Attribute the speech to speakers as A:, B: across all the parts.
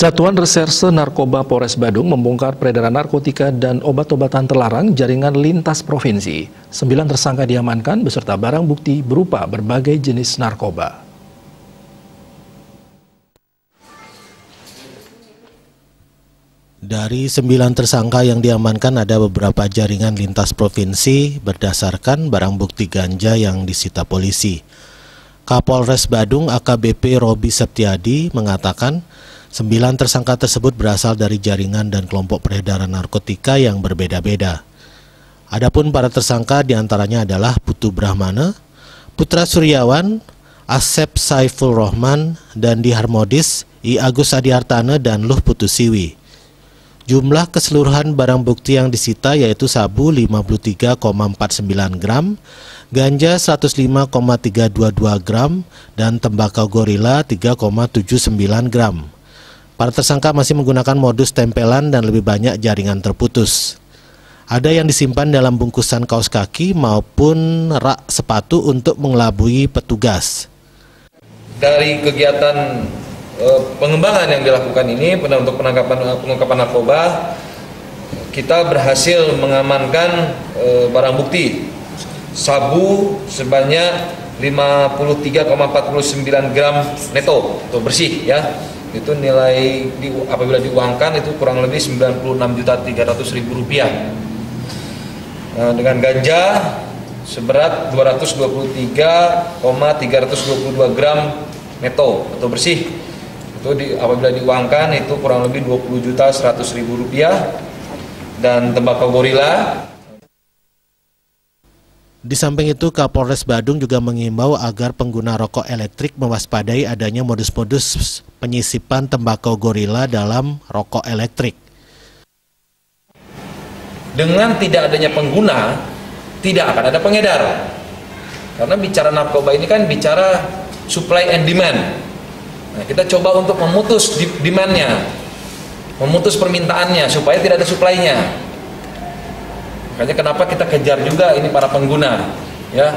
A: Satuan Reserse Narkoba Polres Badung membongkar peredaran narkotika dan obat-obatan terlarang jaringan lintas provinsi. Sembilan tersangka diamankan beserta barang bukti berupa berbagai jenis narkoba.
B: Dari sembilan tersangka yang diamankan ada beberapa jaringan lintas provinsi berdasarkan barang bukti ganja yang disita polisi. Kapolres Badung AKBP Robi Septiadi mengatakan Sembilan tersangka tersebut berasal dari jaringan dan kelompok peredaran narkotika yang berbeda-beda. Adapun para tersangka di antaranya adalah Putu Brahmana, Putra Suryawan, Asep Saiful Rohman, dan Di Harmodis, I Agus Adiartana, dan Luh Putusiwi. Jumlah keseluruhan barang bukti yang disita yaitu sabu 53,49 gram, ganja 105,322 gram, dan tembakau gorila 3,79 gram. Para tersangka masih menggunakan modus tempelan dan lebih banyak jaringan terputus. Ada yang disimpan dalam bungkusan kaos kaki maupun rak sepatu untuk mengelabui petugas.
C: Dari kegiatan e, pengembangan yang dilakukan ini untuk penangkapan pengungkapan narkoba, kita berhasil mengamankan e, barang bukti sabu sebanyak 53,49 gram neto atau bersih ya itu nilai di, apabila diuangkan itu kurang lebih 96.300.000 rupiah nah, dengan ganja seberat 223,322 gram neto atau bersih. Itu di, apabila diuangkan itu kurang lebih 20 juta 100 ribu rupiah. Dan tembakau gorila
B: di samping itu, Kapolres Badung juga mengimbau agar pengguna rokok elektrik mewaspadai adanya modus-modus penyisipan tembakau gorila dalam rokok elektrik.
C: Dengan tidak adanya pengguna, tidak akan ada pengedar. Karena bicara narkoba ini kan bicara supply and demand. Nah, kita coba untuk memutus demandnya, memutus permintaannya supaya tidak ada supply-nya. Makanya kenapa kita kejar juga ini para pengguna, ya.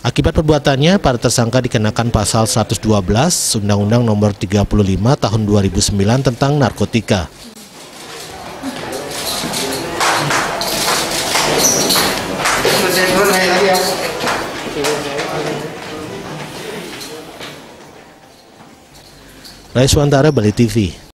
B: Akibat perbuatannya, para tersangka dikenakan pasal 112 Undang-Undang Nomor 35 Tahun 2009 tentang narkotika. Raiswantara Bali TV